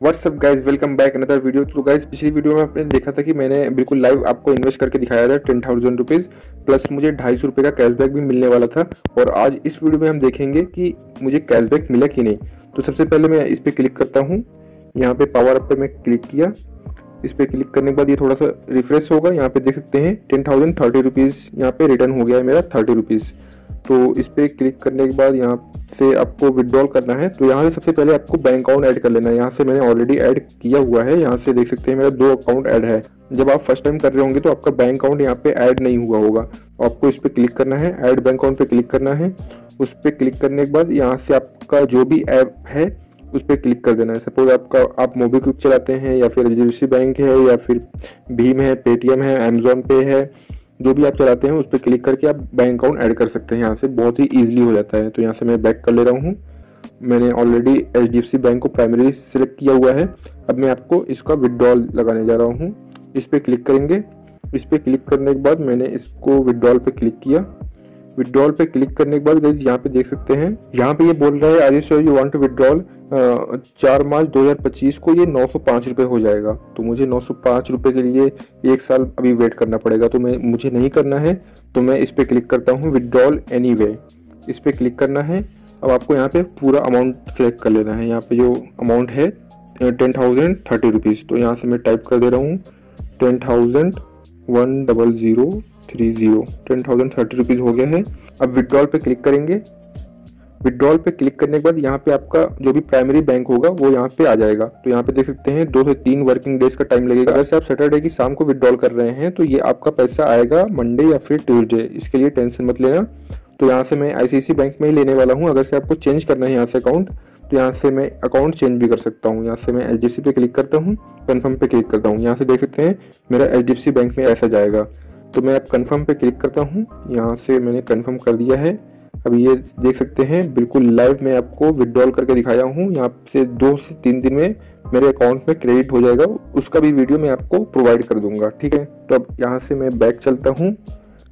What's up guys welcome back another video तो guys पिछली video में आपने देखा था कि मैंने बिल्कुल लाइव आपको इन्वेस्ट करके दिखाया था टेन थाउज़ेंड रुपीज़ प्लस मुझे ढाई सौ रुपये का कैशबैक भी मिलने वाला था। और आज इस वीडियो में हम देखेंगे कि मुझे कैशबैक मिला कि नहीं। तो सबसे पहले मैं इस पर क्लिक करता हूँ। यहाँ पे पावर अप पे मैं क्लिक किया। इस पर क्लिक करने के बाद ये थोड़ा सा रिफ्रेश होगा। यहाँ पे देख सकते हैं टेन थाउज़ेंड थर्टी रुपीज़ यहाँ पे रिटर्न हो गया है मेरा थर्टी रुपीज़ तो इस पर क्लिक करने के बाद यहाँ से आपको विड्रॉल करना है तो यहाँ से सबसे पहले आपको बैंक अकाउंट ऐड कर लेना है। यहाँ से मैंने ऑलरेडी ऐड किया हुआ है। यहाँ से देख सकते हैं मेरा दो अकाउंट ऐड है। जब आप फ़र्स्ट टाइम कर रहे होंगे तो आपका बैंक अकाउंट यहाँ पे ऐड नहीं हुआ होगा। आपको इस पर क्लिक करना है। ऐड बैंक अकाउंट पे क्लिक करना है। उस पर क्लिक करने के बाद यहाँ से आपका जो भी ऐप है, उस पर क्लिक कर देना है। सपोज़ आपका, आप मोबीक्विक चलाते हैं, या फिर एच बैंक है, या फिर भीम है पेटीएम है अमेजोन पे है जो भी आप चलाते हैं, उस पर क्लिक करके आप बैंक अकाउंट ऐड कर सकते हैं। यहाँ से बहुत ही ईजिली हो जाता है। तो यहाँ से मैं बैक कर ले रहा हूँ। मैंने already H D F C bank को प्राइमरी सेलेक्ट किया हुआ है। अब मैं आपको इसका विड्रॉल लगाने जा रहा हूँ। इस पर क्लिक करेंगे। इस पर क्लिक करने के बाद मैंने इसको विदड्रॉल पर क्लिक किया। विड्रॉल पे क्लिक करने के बाद यहाँ पे देख सकते हैं। यहाँ पे ये बोल रहा है are you you want to withdrawal चार मार्च 2025 को ये नौ सौ पाँच हो जाएगा। तो मुझे नौ सौ पाँच रुपये के लिए एक साल अभी वेट करना पड़ेगा। तो मैं, मुझे नहीं करना है तो मैं इस पर क्लिक करता हूँ विड्रॉल एनी इस पर क्लिक करना है। अब आपको यहाँ पे पूरा अमाउंट सेलेक्ट कर लेना है। यहाँ पे जो अमाउंट है टेन थाउज़ेंड थर्टी रुपीज़ तो यहाँ से मैं टाइप कर दे रहा हूँ ten thousand one double zero three zero ten thousand thirty rupees हो गया है। अब विड्रॉल पे क्लिक करेंगे। विड्रॉल पे क्लिक करने के बाद यहाँ पे आपका जो भी प्राइमरी बैंक होगा, वो यहाँ पे आ जाएगा। तो यहाँ पे देख सकते हैं, दो से तीन वर्किंग डेज़ का टाइम लगेगा। अगर से आप सैटरडे की शाम को विड्रॉल कर रहे हैं तो ये आपका पैसा आएगा मंडे या फिर ट्यूजडे इसके लिए टेंशन मत लेना। तो यहाँ से मैं आई बैंक में ही लेने वाला हूँ। अगर से आपको चेंज करना है यहाँ से अकाउंट तो यहाँ से मैं अकाउंट चेंज भी कर सकता हूँ। यहाँ से मैं एचडीएफसी पे क्लिक करता हूँ कन्फर्म पे क्लिक करता हूँ। यहाँ से देख सकते हैं, मेरा एचडीएफसी बैंक में ऐसा जाएगा। तो मैं अब कन्फर्म पे क्लिक करता हूँ। यहाँ से मैंने कन्फर्म कर दिया है। अब ये देख सकते हैं, बिल्कुल लाइव मैं आपको विड्रॉल करके दिखाया हूँ। यहाँ से दो से तीन दिन में मेरे अकाउंट में क्रेडिट हो जाएगा। उसका भी वीडियो मैं आपको प्रोवाइड कर दूँगा, ठीक है? तो अब यहाँ से मैं बैक चलता हूँ।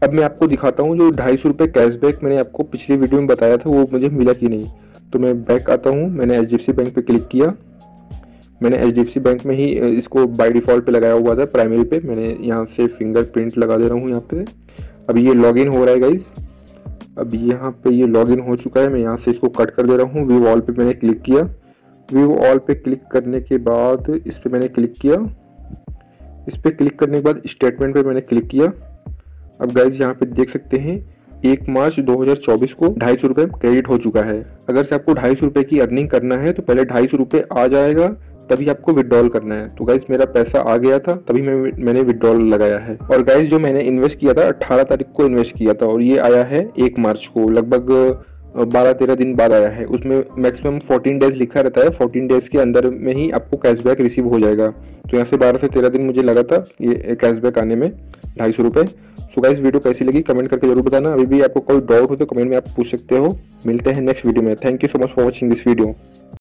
अब मैं आपको दिखाता हूँ जो ढाई सौ रुपये कैशबैक मैंने आपको पिछली वीडियो में बताया था, वो मुझे मिला कि नहीं। तो मैं बैक आता हूँ। मैंने एचडीएफसी बैंक पर क्लिक किया। मैंने HDFC बैंक में ही इसको बाय डिफ़ॉल्ट लगाया हुआ था प्राइमरी पे। मैंने यहाँ से फिंगरप्रिंट लगा दे रहा हूँ यहाँ पे। अभी ये लॉगिन हो रहा है गाइज़ अब यहाँ पे ये लॉगिन हो चुका है, मैं यहाँ से इसको कट कर दे रहा हूँ। व्यू ऑल पे मैंने क्लिक किया। व्यू ऑल पे क्लिक करने के बाद इस पर मैंने क्लिक किया। इस पर क्लिक करने के बाद स्टेटमेंट पे मैंने क्लिक किया। अब गाइज़ यहाँ पे देख सकते हैं, एक मार्च 2024 को ढाई सौ रुपये क्रेडिट हो चुका है। अगर से आपको ढाई सौ रुपये की अर्निंग करना है तो पहले ढाई सौ रुपये आ जाएगा। तभी आपको विड्रॉल करना है। तो गाइज़ मेरा पैसा आ गया था, तभी मैं मैंने विड्रॉल लगाया है। और गाइज़ जो मैंने इन्वेस्ट किया था अट्ठारह तारीख को इन्वेस्ट किया था, और ये आया है एक मार्च को, लगभग बारह तेरह दिन बाद आया है। उसमें मैक्सिमम फोर्टीन डेज़ लिखा रहता है। फोर्टीन डेज़ के अंदर में ही आपको कैशबैक रिसीव हो जाएगा। तो यहाँ से बारह से तेरह दिन मुझे लगा था ये कैशबैक आने में ढाई सौ रुपये सो गाइस वीडियो कैसी लगी कमेंट करके ज़रूर बताना। अभी भी आपको कोई डाउट हो तो कमेंट में आप पूछ सकते हो। मिलते हैं नेक्स्ट वीडियो में। Thank you so much for watching this video